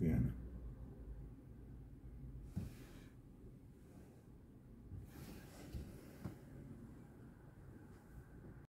Vienna.